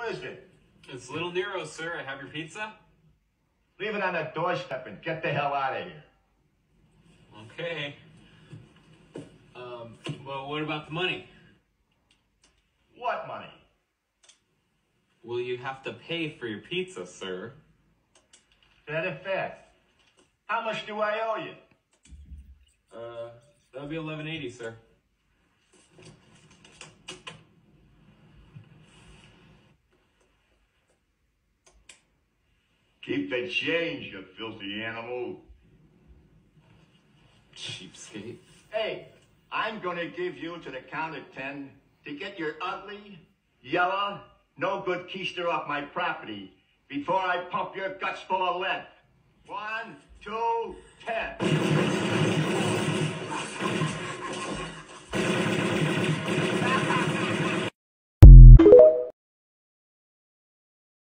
Who is it? It's Little Nero, sir. I have your pizza. Leave it on the doorstep and get the hell out of here. Okay. Um, well, what about the money? What money? Will you have to pay for your pizza, sir? Very fast. How much do I owe you? Uh, that'll be eleven eighty, sir. Keep the change, you filthy animal. Cheapskate. Hey, I'm gonna give you to the count of ten to get your ugly, yellow, no good keister off my property before I pump your guts full of lead. One, two, ten.